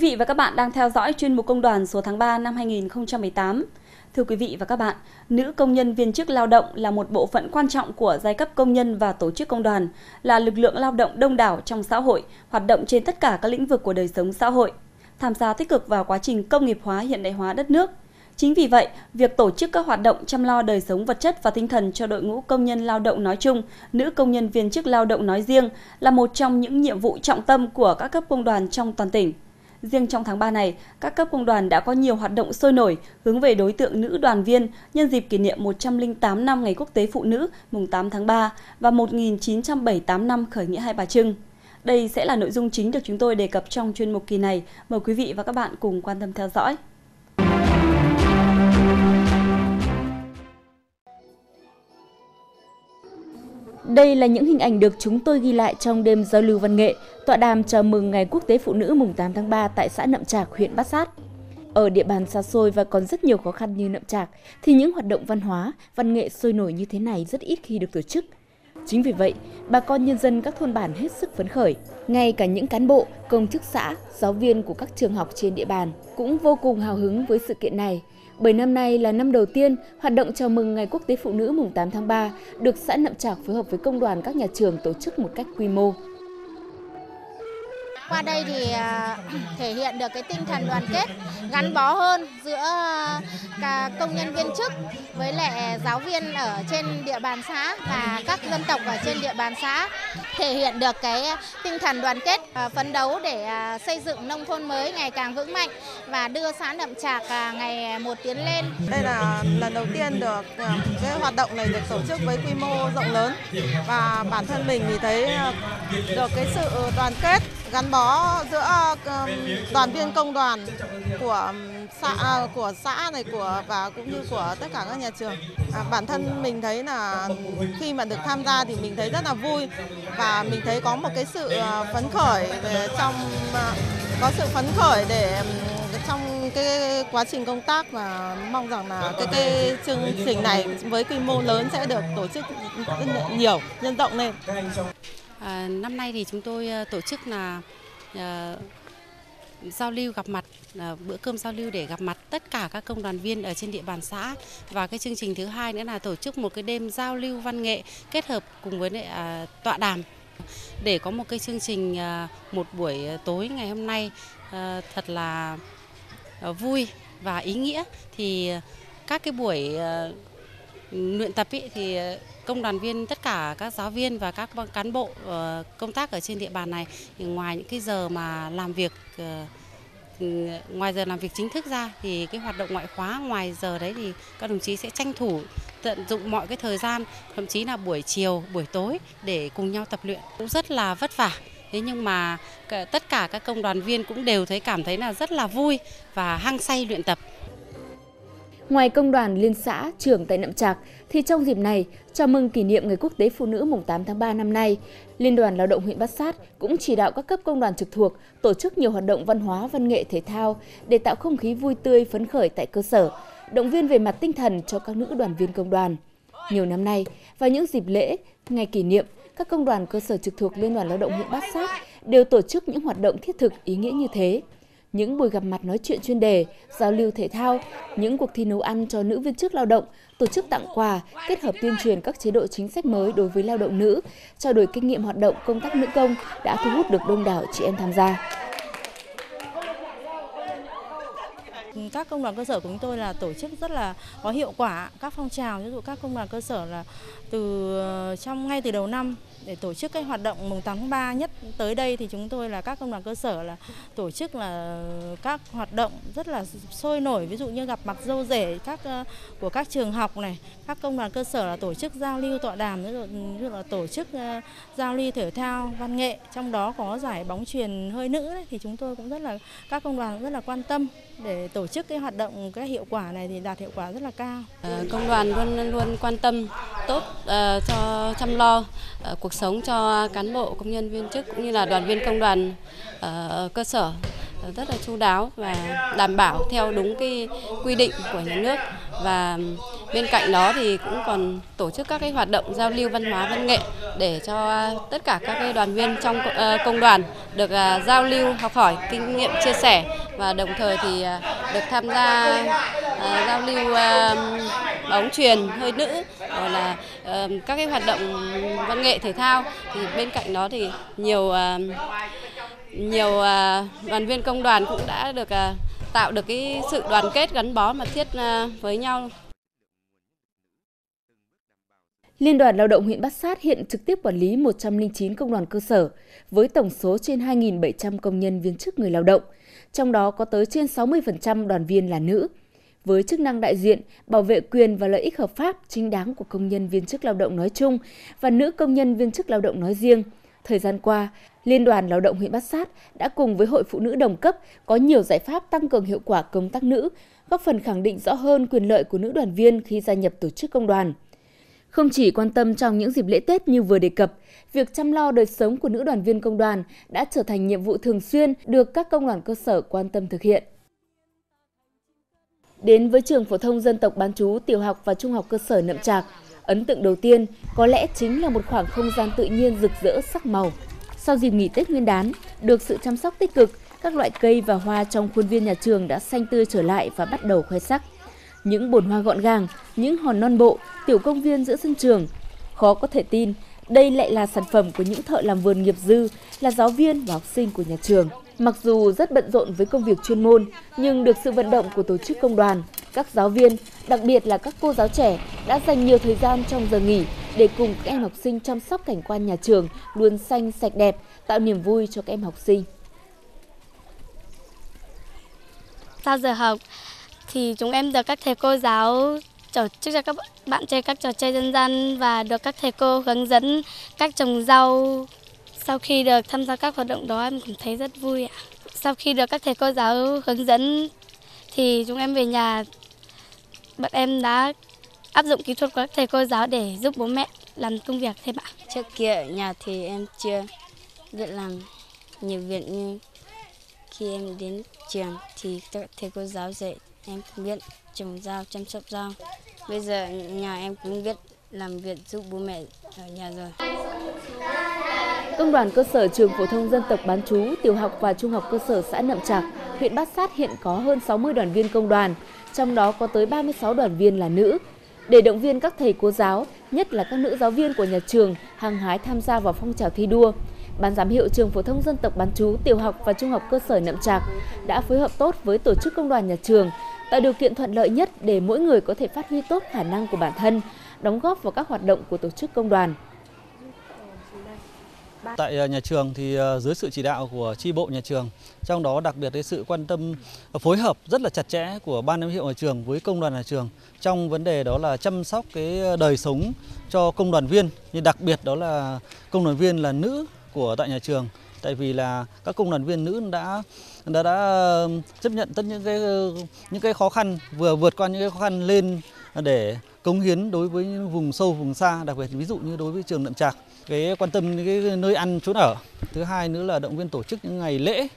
Quý vị và các bạn đang theo dõi chuyên mục công đoàn số tháng 3 năm 2018. Thưa quý vị và các bạn, nữ công nhân viên chức lao động là một bộ phận quan trọng của giai cấp công nhân và tổ chức công đoàn, là lực lượng lao động đông đảo trong xã hội, hoạt động trên tất cả các lĩnh vực của đời sống xã hội, tham gia tích cực vào quá trình công nghiệp hóa hiện đại hóa đất nước. Chính vì vậy, việc tổ chức các hoạt động chăm lo đời sống vật chất và tinh thần cho đội ngũ công nhân lao động nói chung, nữ công nhân viên chức lao động nói riêng là một trong những nhiệm vụ trọng tâm của các cấp công đoàn trong toàn tỉnh. Riêng trong tháng 3 này, các cấp công đoàn đã có nhiều hoạt động sôi nổi hướng về đối tượng nữ đoàn viên nhân dịp kỷ niệm 108 năm Ngày Quốc tế Phụ nữ mùng 8 tháng 3 và 1978 năm khởi nghĩa Hai Bà Trưng. Đây sẽ là nội dung chính được chúng tôi đề cập trong chuyên mục kỳ này. Mời quý vị và các bạn cùng quan tâm theo dõi. Đây là những hình ảnh được chúng tôi ghi lại trong đêm giao lưu văn nghệ, tọa đàm chào mừng Ngày Quốc tế Phụ nữ mùng 8 tháng 3 tại xã Nậm Trạc, huyện Bát Sát. Ở địa bàn xa xôi và còn rất nhiều khó khăn như Nậm Trạc, thì những hoạt động văn hóa, văn nghệ sôi nổi như thế này rất ít khi được tổ chức. Chính vì vậy, bà con nhân dân các thôn bản hết sức phấn khởi. Ngay cả những cán bộ, công chức xã, giáo viên của các trường học trên địa bàn cũng vô cùng hào hứng với sự kiện này bởi năm nay là năm đầu tiên hoạt động chào mừng Ngày Quốc tế Phụ nữ mùng 8 tháng 3 được xã Nậm Trạc phối hợp với công đoàn các nhà trường tổ chức một cách quy mô. Qua đây thì à, thể hiện được cái tinh thần đoàn kết gắn bó hơn giữa cả công nhân viên chức với lại giáo viên ở trên địa bàn xã và các dân tộc ở trên địa bàn xã thể hiện được cái tinh thần đoàn kết à, phấn đấu để xây dựng nông thôn mới ngày càng vững mạnh và đưa xã Nậm Trạc ngày một tiến lên. Đây là lần đầu tiên được cái hoạt động này được tổ chức với quy mô rộng lớn và bản thân mình thì thấy được cái sự đoàn kết gắn bó giữa đoàn viên công đoàn của xã à, của xã này của và cũng như của tất cả các nhà trường. À, bản thân mình thấy là khi mà được tham gia thì mình thấy rất là vui và mình thấy có một cái sự à, phấn khởi về trong có sự phấn khởi để trong cái quá trình công tác và mong rằng là cái cái chương trình này với quy mô lớn sẽ được tổ chức rất nhiều nhân rộng lên. À, năm nay thì chúng tôi ờ, tổ chức là à, giao lưu gặp mặt à, bữa cơm giao lưu để gặp mặt tất cả các công đoàn viên ở trên địa bàn xã. Và cái chương trình thứ hai nữa là tổ chức một cái đêm giao lưu văn nghệ kết hợp cùng với lại, à, tọa đàm. Để có một cái chương trình à, một buổi tối ngày hôm nay à, thật là à, vui và ý nghĩa. Thì các cái buổi à, luyện tập ý, thì ờ, công đoàn viên tất cả các giáo viên và các cán bộ ờ, công tác ở trên địa bàn này thì ngoài những cái giờ mà làm việc ờ, ngoài giờ làm việc chính thức ra thì cái hoạt động ngoại khóa ngoài giờ đấy thì các đồng chí sẽ tranh thủ tận dụng mọi cái thời gian thậm chí là buổi chiều buổi tối để cùng nhau tập luyện. Cũng rất là vất vả. Thế nhưng mà tất cả các công đoàn viên cũng đều thấy cảm thấy là rất là vui và hăng say luyện tập. Ngoài công đoàn liên xã trưởng tại Nậm Trạc, thì trong dịp này, chào mừng kỷ niệm Ngày Quốc tế Phụ nữ mùng 8 tháng 3 năm nay, Liên đoàn Lao động huyện Bát Sát cũng chỉ đạo các cấp công đoàn trực thuộc tổ chức nhiều hoạt động văn hóa, văn nghệ, thể thao để tạo không khí vui tươi, phấn khởi tại cơ sở, động viên về mặt tinh thần cho các nữ đoàn viên công đoàn. Nhiều năm nay, vào những dịp lễ, ngày kỷ niệm, các công đoàn cơ sở trực thuộc Liên đoàn Lao động huyện Bát Sát đều tổ chức những hoạt động thiết thực ý nghĩa như thế những buổi gặp mặt nói chuyện chuyên đề, giao lưu thể thao, những cuộc thi nấu ăn cho nữ viên chức lao động, tổ chức tặng quà, kết hợp tuyên truyền các chế độ chính sách mới đối với lao động nữ, trao đổi kinh nghiệm hoạt động công tác nữ công đã thu hút được đông đảo chị em tham gia. các công đoàn cơ sở của chúng tôi là tổ chức rất là có hiệu quả các phong trào ví dụ các công đoàn cơ sở là từ ờ, trong ngay từ đầu năm để tổ chức cái hoạt động mùng 8 tháng 3 nhất tới đây thì chúng tôi là các công đoàn cơ sở là tổ chức là các hoạt động rất là sôi nổi ví dụ như gặp mặt dâu rể các ờ, của các trường học này các công đoàn cơ sở là tổ chức giao lưu tọa đàm ví dụ là tổ chức ờ, giao lưu thể thao văn nghệ trong đó có giải bóng truyền hơi nữ đấy, thì chúng tôi cũng rất là các công đoàn rất là quan tâm để tổ chức cái hoạt động cái hiệu quả này thì đạt hiệu quả rất là cao. Ờ, công đoàn luôn luôn quan tâm tốt uh, cho chăm lo uh, cuộc sống cho cán bộ công nhân viên chức cũng như là đoàn viên công đoàn ờ, ở cơ sở. Rất là chu đáo và đảm bảo theo đúng cái quy định của nhà nước. Và Bên cạnh đó thì cũng còn tổ chức các cái hoạt động giao lưu văn hóa văn nghệ để cho tất cả các cái đoàn viên trong công đoàn được giao lưu học hỏi kinh nghiệm chia sẻ và đồng thời thì được tham gia giao lưu bóng truyền hơi nữ rồi là ờ, các cái hoạt động văn nghệ thể thao thì bên cạnh đó thì nhiều ờ, nhiều ờ, đoàn viên công đoàn cũng đã được tạo được cái sự đoàn kết gắn bó mật thiết với nhau. Liên đoàn Lao động huyện Bát Sát hiện trực tiếp quản lý 109 công đoàn cơ sở với tổng số trên 2.700 công nhân viên chức người lao động, trong đó có tới trên 60% đoàn viên là nữ. Với chức năng đại diện, bảo vệ quyền và lợi ích hợp pháp chính đáng của công nhân viên chức lao động nói chung và nữ công nhân viên chức lao động nói riêng, thời gian qua, Liên đoàn Lao động huyện Bát Sát đã cùng với Hội Phụ nữ đồng cấp có nhiều giải pháp tăng cường hiệu quả công tác nữ, góp phần khẳng định rõ hơn quyền lợi của nữ đoàn viên khi gia nhập tổ chức công đoàn. Không chỉ quan tâm trong những dịp lễ Tết như vừa đề cập, việc chăm lo đời sống của nữ đoàn viên công đoàn đã trở thành nhiệm vụ thường xuyên được các công đoàn cơ sở quan tâm thực hiện. Đến với trường phổ thông dân tộc bán chú tiểu học và trung học cơ sở Nậm Trạc, ấn tượng đầu tiên có lẽ chính là một khoảng không gian tự nhiên rực rỡ sắc màu. Sau dịp nghỉ Tết Nguyên đán, được sự chăm sóc tích cực, các loại cây và hoa trong khuôn viên nhà trường đã xanh tươi trở lại và bắt đầu khoe sắc. Những bồn hoa gọn gàng, những hòn non bộ, tiểu công viên giữa sân trường. Khó có thể tin, đây lại là sản phẩm của những thợ làm vườn nghiệp dư, là giáo viên và học sinh của nhà trường. Mặc dù rất bận rộn với công việc chuyên môn, nhưng được sự vận động của tổ chức công đoàn, các giáo viên, đặc biệt là các cô giáo trẻ đã dành nhiều thời gian trong giờ nghỉ để cùng các em học sinh chăm sóc cảnh quan nhà trường luôn xanh sạch đẹp, tạo niềm vui cho các em học sinh. Sau giờ học thì chúng em được các thầy cô giáo tổ chức cho các bạn chơi các trò chơi dân gian và được các thầy cô hướng dẫn cách trồng rau. Sau khi được tham gia các hoạt động đó em cũng thấy rất vui ạ. Sau khi được các thầy cô giáo hướng dẫn thì chúng em về nhà bọn em đã áp dụng kỹ thuật của các thầy cô giáo để giúp bố mẹ làm công việc thêm ạ. Trước kia ở nhà thì em chưa biết làm nhiều việc như khi em đến trường thì các thầy cô giáo dạy em cũng biết trồng rau, chăm sóc rau. Bây giờ nhà em cũng biết làm việc giúp bố mẹ ở nhà rồi. Công đoàn cơ sở trường phổ thông dân tộc bán chú, tiểu học và trung học cơ sở xã Nậm Trạc, huyện Bát Sát hiện có hơn 60 đoàn viên công đoàn, trong đó có tới 36 đoàn viên là nữ. Để động viên các thầy cô giáo, nhất là các nữ giáo viên của nhà trường, hăng hái tham gia vào phong trào thi đua, Ban giám hiệu trường phổ thông dân tộc bán chú, tiểu học và trung học cơ sở Nậm Trạc đã phối hợp tốt với tổ chức công đoàn nhà trường, tạo điều kiện thuận lợi nhất để mỗi người có thể phát huy tốt khả năng của bản thân, đóng góp vào các hoạt động của tổ chức công đoàn. Tại ờ, nhà trường thì ờ, dưới sự chỉ đạo của tri bộ nhà trường, trong đó đặc biệt cái sự quan tâm ờ, phối hợp rất là chặt chẽ của ban giám hiệu nhà trường với công đoàn nhà trường trong vấn đề đó là chăm sóc cái đời sống cho công đoàn viên, như đặc biệt đó là công đoàn viên là nữ của tại nhà trường. Tại vì là các công đoàn viên nữ đã đã đã chấp nhận tất những cái những cái khó khăn vừa vượt qua những cái khó khăn lên để cống hiến đối với vùng sâu vùng xa, đặc biệt ví dụ như đối với trường Nậm Trạc. Cái quan tâm đến cái nơi ăn trốn ở. Thứ hai nữa là động viên tổ chức những ngày lễ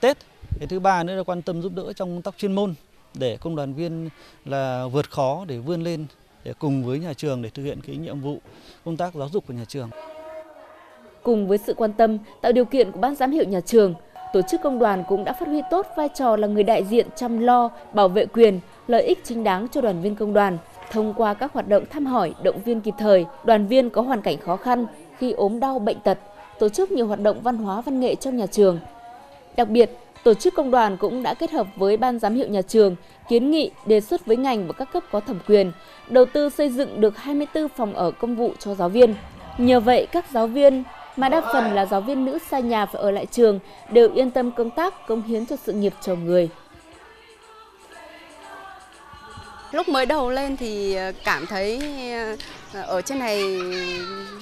tết. Cái thứ ba nữa là quan tâm giúp đỡ trong công tác chuyên môn để công đoàn viên là vượt khó để vươn lên để cùng với nhà trường để thực hiện cái nhiệm vụ công tác giáo dục của nhà trường. Cùng với sự quan tâm, tạo điều kiện của ban giám hiệu nhà trường, tổ chức công đoàn cũng đã phát huy tốt vai trò là người đại diện chăm lo, bảo vệ quyền, lợi ích chính đáng cho đoàn viên công đoàn thông qua các hoạt động thăm hỏi, động viên kịp thời, đoàn viên có hoàn cảnh khó khăn khi ốm đau bệnh tật, tổ chức nhiều hoạt động văn hóa văn nghệ trong nhà trường. Đặc biệt, tổ chức công đoàn cũng đã kết hợp với ban giám hiệu nhà trường kiến nghị đề xuất với ngành và các cấp có thẩm quyền đầu tư xây dựng được 24 phòng ở công vụ cho giáo viên. Nhờ vậy, các giáo viên mà đa phần là giáo viên nữ xa nhà phải ở lại trường đều yên tâm công tác, công hiến cho sự nghiệp chồng người. Lúc mới đầu lên thì ờ, cảm thấy ờ, ở trên này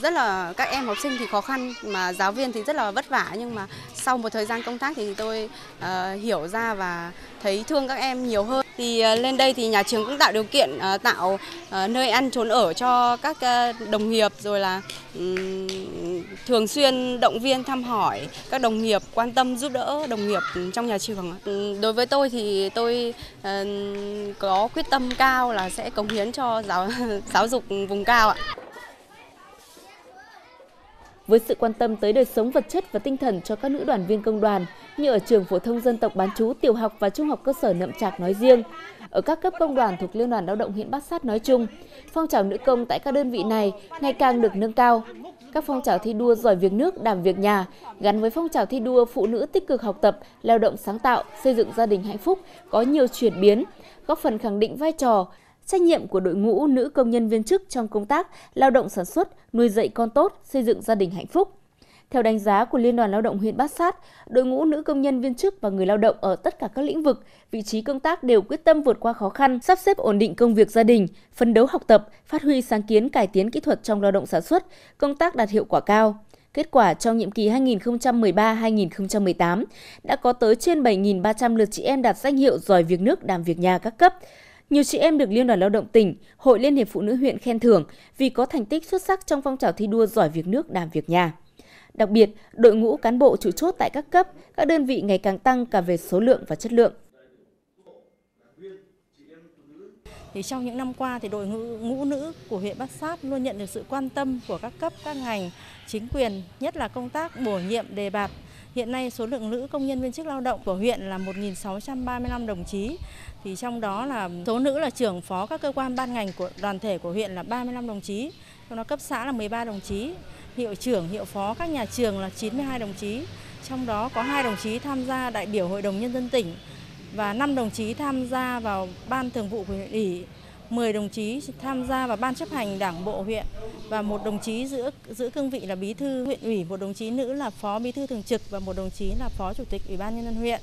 rất là các em học sinh thì khó khăn mà giáo viên thì rất là vất vả nhưng mà sau một thời gian công tác thì tôi uh, hiểu ra và thấy thương các em nhiều hơn. Thì ờ, lên đây thì nhà trường cũng tạo điều kiện ờ, tạo ờ, nơi ăn trốn ở cho các đồng nghiệp rồi là thường xuyên động viên thăm hỏi các đồng nghiệp, quan tâm giúp đỡ đồng nghiệp trong nhà trường. Đối với tôi thì tôi có quyết tâm cao là sẽ cống hiến cho giáo giáo dục vùng cao ạ. Với sự quan tâm tới đời sống vật chất và tinh thần cho các nữ đoàn viên công đoàn như ở trường phổ thông dân tộc bán trú tiểu học và trung học cơ sở Nậm Trạc nói riêng, ở các cấp công đoàn thuộc Liên đoàn Lao động huyện Bát Sát nói chung, phong trào nữ công tại các đơn vị này ngày càng được nâng cao. Các phong trào thi đua giỏi việc nước, đảm việc nhà gắn với phong trào thi đua phụ nữ tích cực học tập, lao động sáng tạo, xây dựng gia đình hạnh phúc có nhiều chuyển biến, góp phần khẳng định vai trò, trách nhiệm của đội ngũ nữ công nhân viên chức trong công tác lao động sản xuất, nuôi dạy con tốt, xây dựng gia đình hạnh phúc. Theo đánh giá của Liên đoàn Lao động huyện Bát Sát, đội ngũ nữ công nhân viên chức và người lao động ở tất cả các lĩnh vực, vị trí công tác đều quyết tâm vượt qua khó khăn, sắp xếp ổn định công việc gia đình, phấn đấu học tập, phát huy sáng kiến cải tiến kỹ thuật trong lao động sản xuất, công tác đạt hiệu quả cao. Kết quả trong nhiệm kỳ 2013-2018 đã có tới trên 7.300 lượt chị em đạt danh hiệu giỏi việc nước đảm việc nhà các cấp, nhiều chị em được Liên đoàn Lao động tỉnh, Hội Liên hiệp Phụ nữ huyện khen thưởng vì có thành tích xuất sắc trong phong trào thi đua giỏi việc nước đảm việc nhà. Đặc biệt, đội ngũ cán bộ chủ chốt tại các cấp, các đơn vị ngày càng tăng cả về số lượng và chất lượng. Thì trong những năm qua thì đội ngũ, ngũ nữ của huyện Bát Sát luôn nhận được sự quan tâm của các cấp các ngành chính quyền, nhất là công tác bổ nhiệm đề bạt. Hiện nay số lượng nữ công nhân viên chức lao động của huyện là 1.635 đồng chí. Thì trong đó là số nữ là trưởng phó các cơ quan ban ngành của đoàn thể của huyện là 35 đồng chí, trong đó cấp xã là 13 đồng chí, hiệu trưởng, hiệu phó các nhà trường là 92 đồng chí. Trong đó có hai đồng chí tham gia đại biểu Hội đồng Nhân dân tỉnh và 5 đồng chí tham gia vào Ban Thường vụ của huyện ủy, 10 đồng chí tham gia vào Ban chấp hành Đảng bộ huyện và một đồng chí giữ giữ cương vị là bí thư huyện ủy, một đồng chí nữ là phó bí thư thường trực và một đồng chí là phó chủ tịch Ủy ban nhân dân huyện.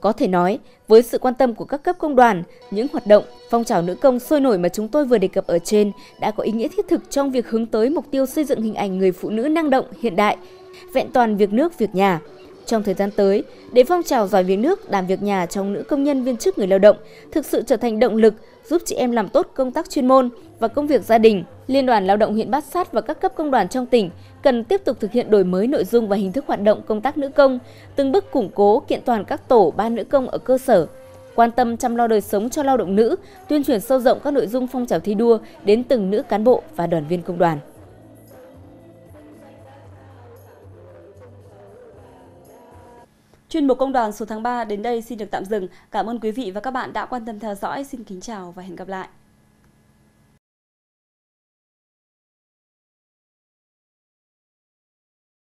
Có thể nói, với sự quan tâm của các cấp công đoàn, những hoạt động, phong trào nữ công sôi nổi mà chúng tôi vừa đề cập ở trên đã có ý nghĩa thiết thực trong việc hướng tới mục tiêu xây dựng hình ảnh người phụ nữ năng động, hiện đại, vẹn toàn việc nước, việc nhà. Trong thời gian tới, để phong trào giỏi việc nước, đảm việc nhà trong nữ công nhân viên chức người lao động thực sự trở thành động lực giúp chị em làm tốt công tác chuyên môn và công việc gia đình, Liên đoàn Lao động huyện Bát Sát và các cấp công đoàn trong tỉnh cần tiếp tục thực hiện đổi mới nội dung và hình thức hoạt động công tác nữ công, từng bước củng cố kiện toàn các tổ ban nữ công ở cơ sở, quan tâm chăm lo đời sống cho lao động nữ, tuyên truyền sâu rộng các nội dung phong trào thi đua đến từng nữ cán bộ và đoàn viên công đoàn. Chuyên mục công đoàn số tháng 3 đến đây xin được tạm dừng. Cảm ơn quý vị và các bạn đã quan tâm theo dõi. Xin kính chào và hẹn gặp lại.